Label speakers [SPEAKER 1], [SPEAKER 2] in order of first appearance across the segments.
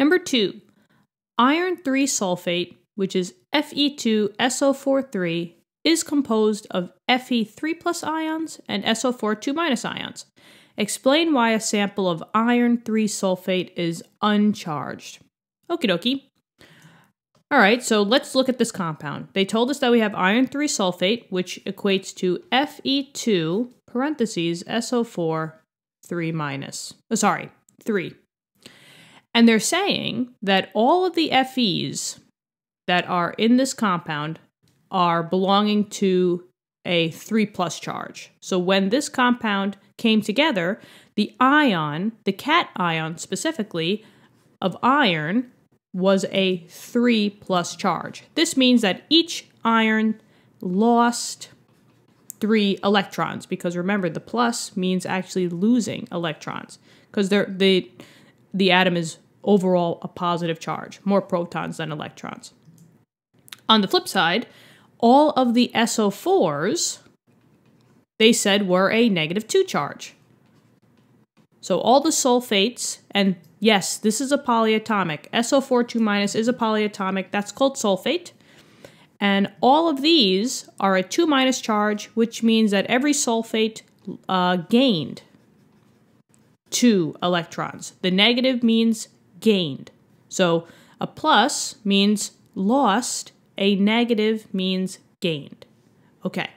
[SPEAKER 1] Number two, iron 3 sulfate, which is Fe2SO43, is composed of Fe3 plus ions and SO4 2 minus ions. Explain why a sample of iron 3 sulfate is uncharged. Okie dokie. All right, so let's look at this compound. They told us that we have iron 3 sulfate, which equates to Fe2 parentheses SO4 3 minus. Oh, sorry, 3. And they're saying that all of the Fe's that are in this compound are belonging to a 3 plus charge. So when this compound came together, the ion, the cation specifically, of iron was a 3 plus charge. This means that each iron lost 3 electrons because remember the plus means actually losing electrons because they're the the atom is overall a positive charge, more protons than electrons. On the flip side, all of the SO4s they said were a negative 2 charge. So all the sulfates and Yes, this is a polyatomic. SO4 2 minus is a polyatomic. That's called sulfate. And all of these are a 2 minus charge, which means that every sulfate uh, gained two electrons. The negative means gained. So a plus means lost, a negative means gained. Okay.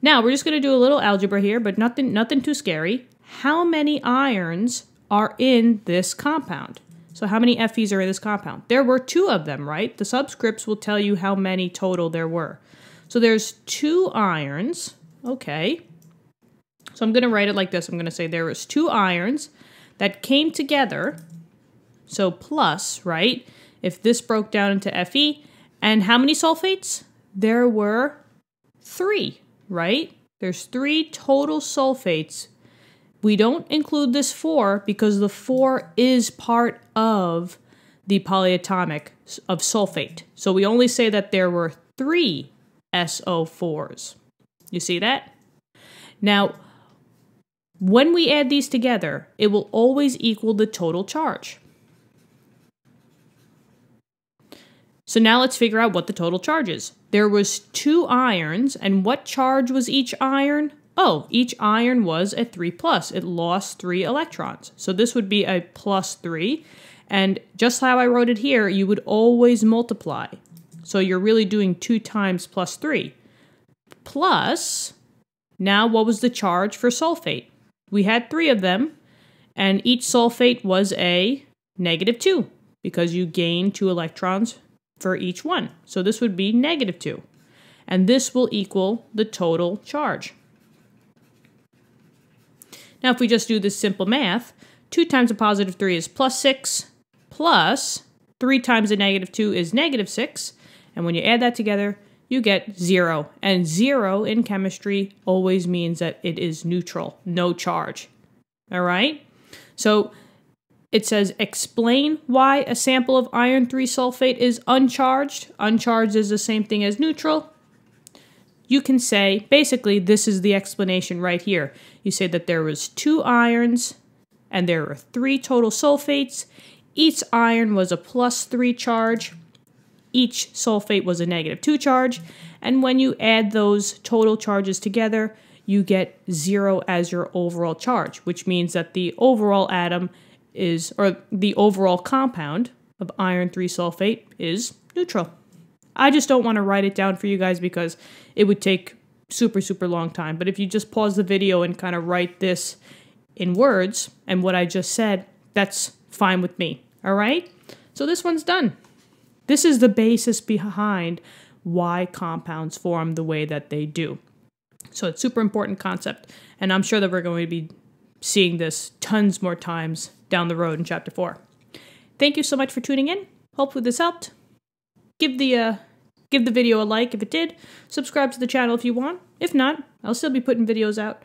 [SPEAKER 1] Now we're just going to do a little algebra here, but nothing nothing too scary. How many irons are in this compound. So how many Fe's are in this compound? There were two of them, right? The subscripts will tell you how many total there were. So there's two irons, okay. So I'm going to write it like this. I'm going to say there was two irons that came together. So plus, right? If this broke down into Fe, and how many sulfates? There were three, right? There's three total sulfates we don't include this 4 because the 4 is part of the polyatomic of sulfate. So we only say that there were three SO4s. You see that? Now, when we add these together, it will always equal the total charge. So now let's figure out what the total charge is. There was two irons, and what charge was each iron? oh, each iron was a 3 plus. It lost 3 electrons. So this would be a plus 3. And just how I wrote it here, you would always multiply. So you're really doing 2 times plus 3. Plus, now what was the charge for sulfate? We had 3 of them, and each sulfate was a negative 2 because you gain 2 electrons for each one. So this would be negative 2. And this will equal the total charge. Now, if we just do this simple math, 2 times a positive 3 is plus 6, plus 3 times a negative 2 is negative 6. And when you add that together, you get 0. And 0 in chemistry always means that it is neutral, no charge. All right? So it says explain why a sample of iron 3 sulfate is uncharged. Uncharged is the same thing as neutral you can say, basically, this is the explanation right here. You say that there was two irons and there were three total sulfates. Each iron was a plus three charge. Each sulfate was a negative two charge. And when you add those total charges together, you get zero as your overall charge, which means that the overall atom is, or the overall compound of iron 3 sulfate is neutral. I just don't want to write it down for you guys because it would take super, super long time. But if you just pause the video and kind of write this in words and what I just said, that's fine with me. All right? So this one's done. This is the basis behind why compounds form the way that they do. So it's super important concept. And I'm sure that we're going to be seeing this tons more times down the road in chapter four. Thank you so much for tuning in. Hopefully this helped give the uh, give the video a like if it did. Subscribe to the channel if you want. If not, I'll still be putting videos out.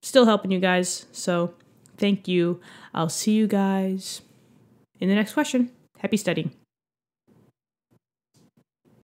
[SPEAKER 1] Still helping you guys. So thank you. I'll see you guys in the next question. Happy studying.